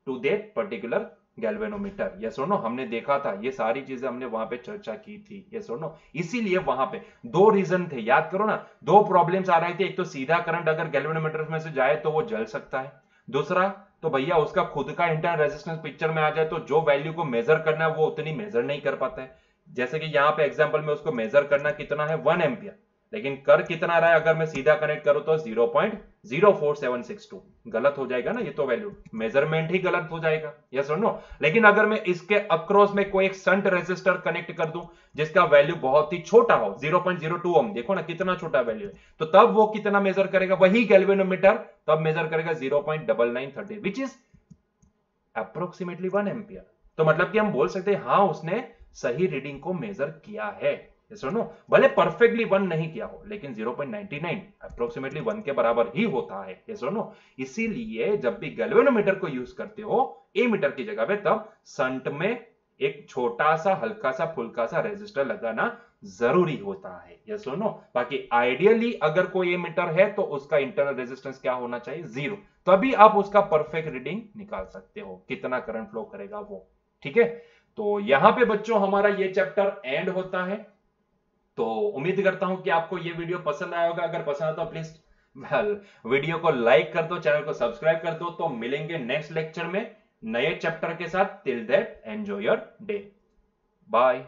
to that particular galvanometer ये सुनो हमने देखा था, ये सारी चीज़ें हमने वहाँ पे चर्चा की थी। ये सुनो इसीलिए वहाँ पे दो रीजन थे। याद करो ना, दो प्रॉब्लम्स आ रहे थे। एक तो सीधा करंट अगर गैल्वेनोमीटर में से जाए तो वो जल सकता है। दूसरा तो भैया उसका खुद का इंटरनल रेजिस्टेंस पिक्चर में आ जाए तो जो वैल्यू को मेजर करना है, वो उतनी मेजर नहीं कर पाता है। जैसे कि यहाँ पे एग्ज़ाम्पल में उसको मेजर करना कितना है? वन एम्पियर लेकिन कर कितना रहा है? अगर मैं सीधा कनेक्ट करूँ तो 0.04762 गलत हो जाएगा ना ये तो वैल्यू मेज़रमेंट ही गलत हो जाएगा। यस और नो लेकिन अगर मैं इसके अक्रॉस में कोई एक संट रेजिस्टर कनेक्ट कर दूँ, जिसका वैल्यू बहुत ही छोटा हो 0.02 ओम देखो ना कितना छोटा वैल्यू है। तो तब वो कितना मेजर करेगा? वही गैल्वेनोमीटर तब मेजर करेगा 0.9930 which is approximately one ampere तो मतलब कि हम बोल सकते हैं हाँ उसने सही रीडिंग को मेजर किया है। नो भले परफेक्टली वन नहीं किया हो, लेकिन 0.99 अप्रोक्सीमेटली वन के बराबर ही होता है। ये नो इसीलिए जब भी गैल्वेनोमीटर को यूज़ करते हो ए मीटर की जगह पे, तब संट में एक छोटा सा हल्का सा फुल्का सा रेजिस्टर लगाना ज़रूरी होता है। ये सुनो बाकी आइडियली अगर कोई मीटर है तो उसका इंटरनल रेजिस्टेंस क्या होना चाहिए? ज़ीरो तभी आप उसका परफेक्ट रीडिंग निकाल सकते हो। कितना करंट फ्लो करेगा वो? ठीक है? तो यहाँ पे बच्चों, हमारा ये चैप्टर एंड होता है। तो उम्मीद करता हूँ कि आपको ये वीडियो पसंद आया होगा। अगर पसंद आता तो प्लीज़ वीडियो को लाइक कर दो चैनल को सब्सक्राइब कर दो। तो मिलेंगे नेक्स्ट लेक्चर में नए चैप्टर के साथ। Till that enjoy your day bye